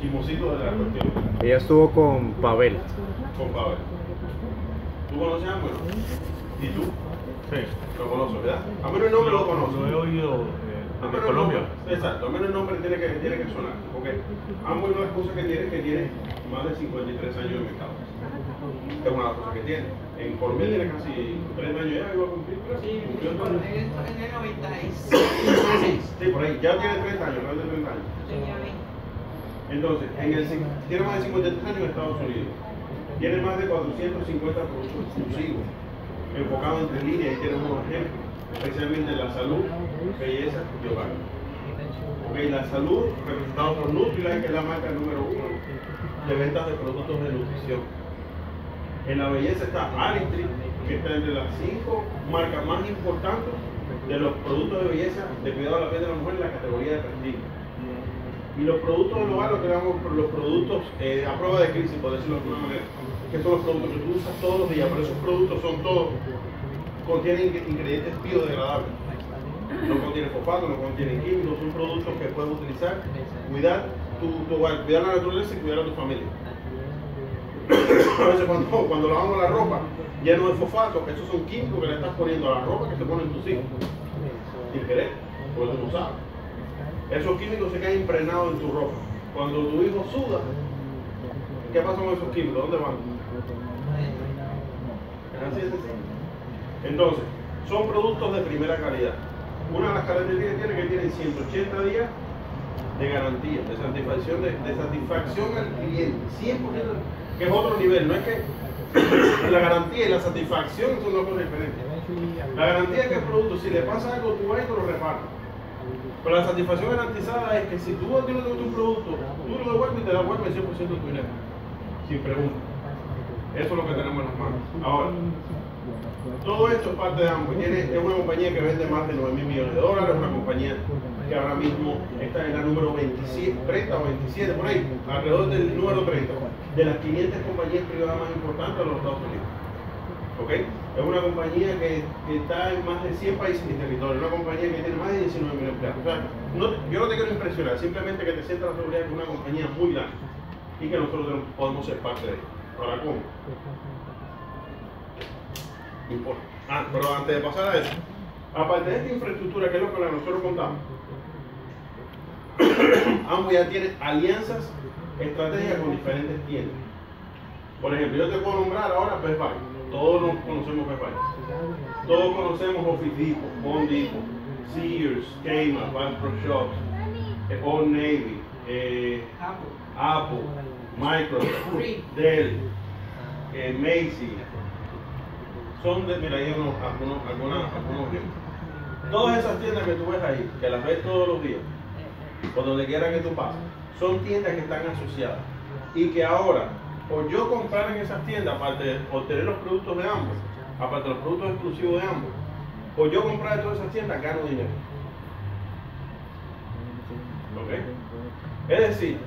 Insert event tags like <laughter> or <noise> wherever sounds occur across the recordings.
chismosito de la cuestión. Ella estuvo con Pavel. Con Pavel. ¿Tú conoces a Amber? ¿Y tú? Sí, Lo conoces, ¿verdad? A menos el nombre lo conoces. lo he oído eh, el Colombia. nombre- Exacto, al menos el nombre tiene que, tiene que sonar. Porque ambos una de las cosas que tiene es que tiene más de 53 años de mercado. Es una de las cosas que tiene. En Colombia tiene casi 30 años ya, iba a cumplir. Sí, Cumplió en el en el 96. Sí, por ahí. Ya tiene 30 años, más de 30 años. Tenía 20. Entonces, tiene más de 53 años en Estados Unidos. Tiene más de 450 productos exclusivos, enfocados entre líneas y tiene unos ejemplos, especialmente en la salud, belleza y hogar. Ok, la salud, representado por Nutrilite, que es la marca número uno de ventas de productos de nutrición. En la belleza está Aristri, que está entre las cinco marcas más importantes de los productos de belleza de cuidado de la piel de la mujer en la categoría de prestigio. Y los productos del lo que llamamos los productos eh, a prueba de crisis, por decirlo de alguna manera, que son los productos que tú usas todos los días, pero esos productos son todos, contienen ing- ingredientes biodegradables. No contienen fosfato, no contienen químicos, son productos que puedes utilizar, cuidar tu, tu hogar, cuidar la naturaleza y cuidar a tu familia. <coughs> A veces cuando, cuando lavamos la ropa lleno de fosfato, esos son químicos que le estás poniendo a la ropa que se ponen tus hijos. Sin querer, porque tú no sabes. Esos químicos se quedan impregnados en tu ropa. Cuando tu hijo suda, ¿qué pasa con esos químicos? ¿Dónde van? Entonces, son productos de primera calidad. Una de las características que tiene es que tienen 180 días de garantía, de satisfacción, de, de satisfacción al cliente. 100%, que es otro nivel. No es que la garantía y la satisfacción son dos cosas diferentes. La garantía es que el producto, si le pasa algo, tú vas y te lo reparas. Pero la satisfacción garantizada es que si tú a ti no te gusta un producto, tú lo devuelves y te devuelves el 100% de tu dinero. Sin pregunta. Eso es lo que tenemos en las manos. Ahora, todo esto es parte de ambos. Tiene, es una compañía que vende más de 9 mil millones de dólares, una compañía que ahora mismo está en la número 27, 30 o 27, por ahí, alrededor del número 30, de las 500 compañías privadas más importantes de los Estados Unidos. ¿Ok? Es una compañía que, está en más de 100 países y territorios, una compañía que tiene más de 19 mil empleados. O sea, no- yo no te quiero impresionar, simplemente que te sientas la seguridad que es una compañía muy grande y que nosotros podemos ser parte de ella. Ahora, ¿cómo? No importa. Ah, pero antes de pasar a eso, aparte de esta infraestructura que es lo que nosotros contamos, <coughs> ambos ya tienen alianzas estratégicas con diferentes tiendas. Por ejemplo, yo te puedo nombrar ahora Best Buy. Todos nos conocemos Best Buy. Todos conocemos Office Depot, Home Depot, Sears, Kmart, Bass Pro Shops, eh, Old Navy, eh, Apple. Apple, Microsoft, Dell, eh, Macy's. Son de, mira, ahí unos, algunos, algunas, algunos ejemplos. Todas esas tiendas que tú ves ahí, que las ves todos los días, por donde quiera que tú pases, son tiendas que están asociadas. Y que ahora, por yo comprar en esas tiendas, aparte de obtener los productos de ambos, aparte de los productos exclusivos de ambos, por yo comprar de todas esas tiendas, gano dinero. ¿Ok? Es decir,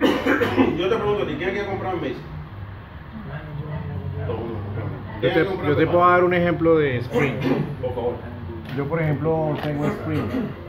<coughs> yo te pregunto a ti, ¿quién quiere comprar en Macy's? Yo ¿Quién te, yo te puedo dar un ejemplo de Spring. Por favor. Yo, por ejemplo, tengo Spring.